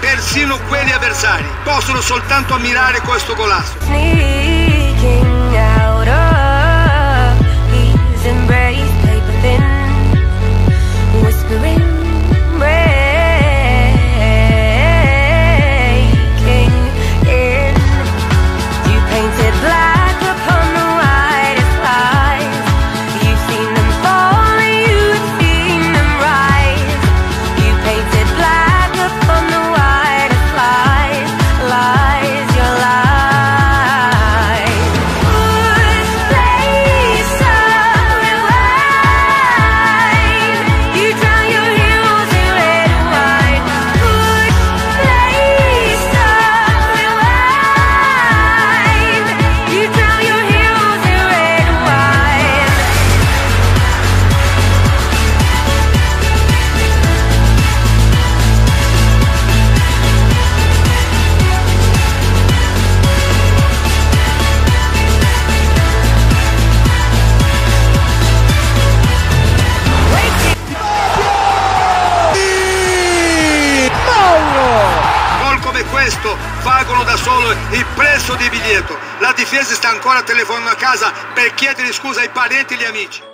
Persino quelli avversari possono soltanto ammirare questo golasso. Questo valgono da solo il prezzo di biglietto. La difesa sta ancora telefonando a casa per chiedere scusa ai parenti e agli amici.